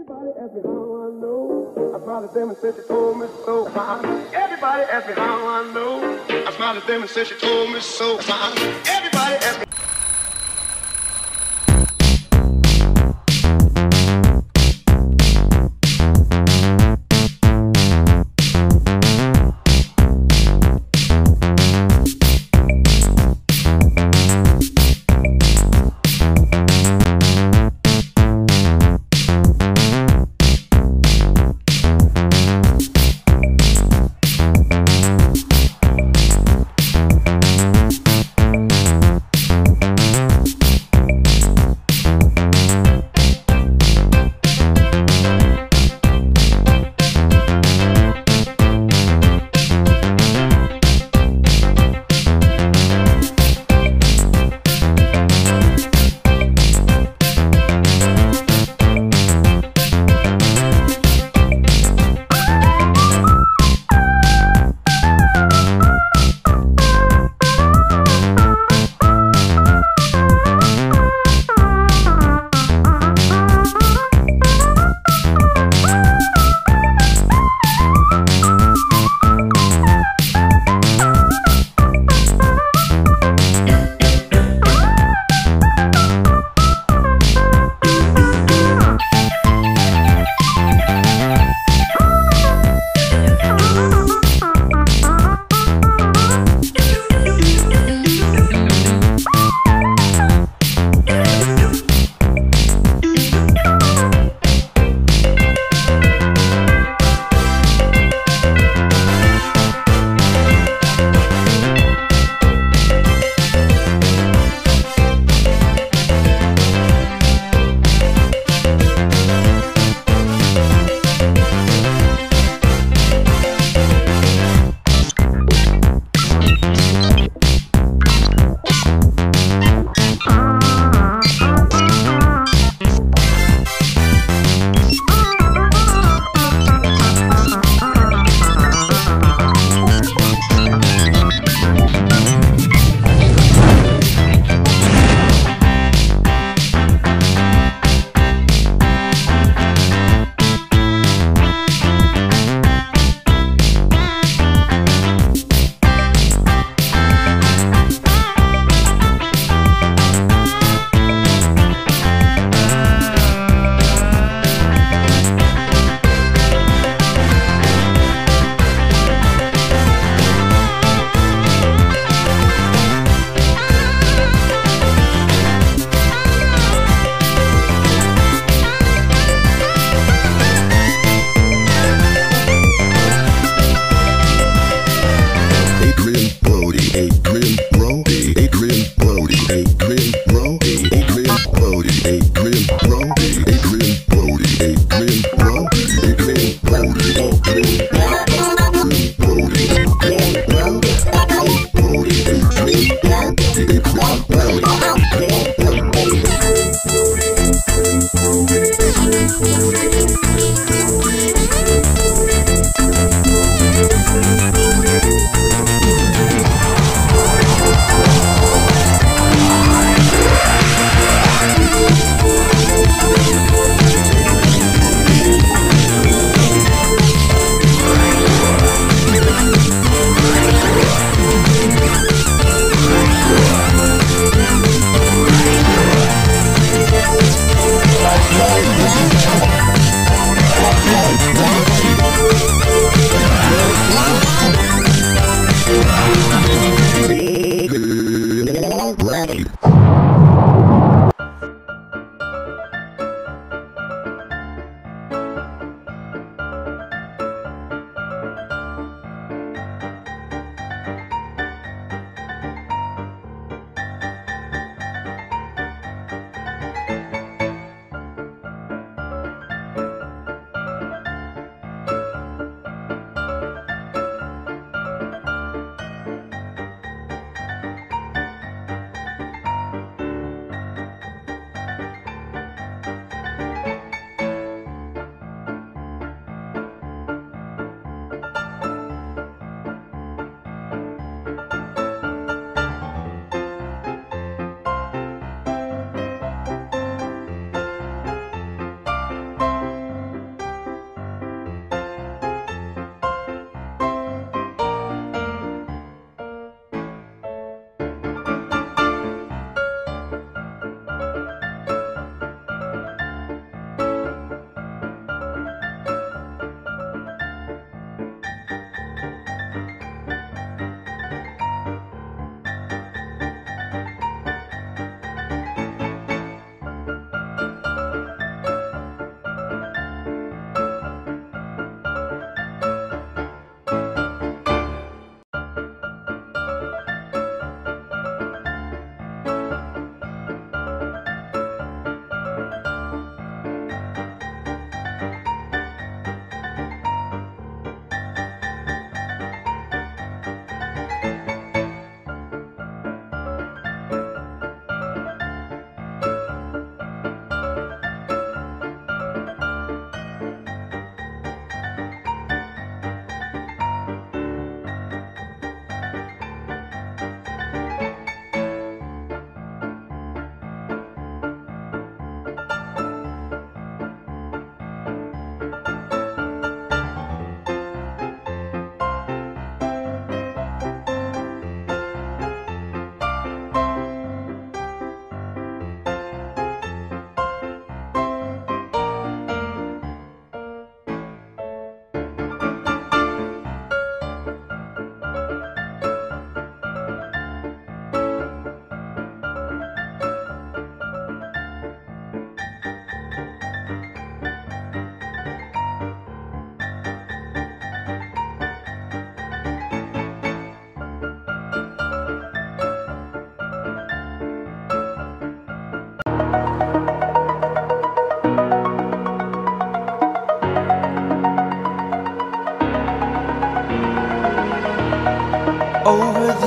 Everybody ask me how I know. I smiled at them and said she told me so. Everybody ask me how I know. I smiled at them and said she told me so. Everybody ask me.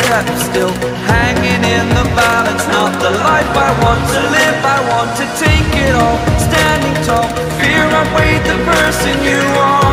step still. Hanging in the balance, not the life I want to live. I want to take it all, standing tall. Fear I weighed the person you are.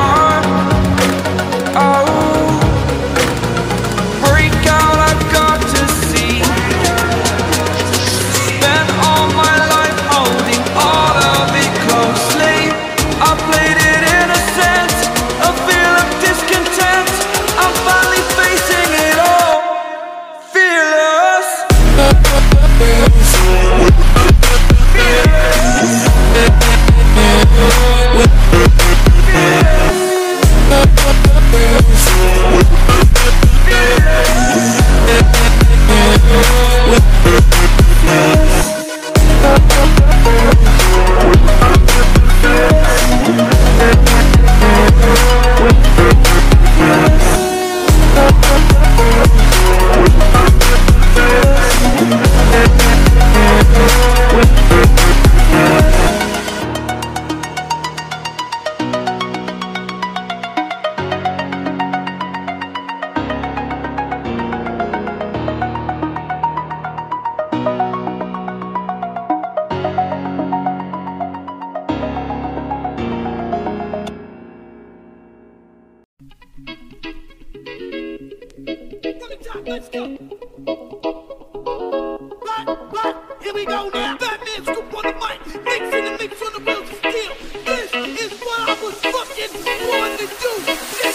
Mix in the mix on the wheels of steel. This is what I was fucking born to do.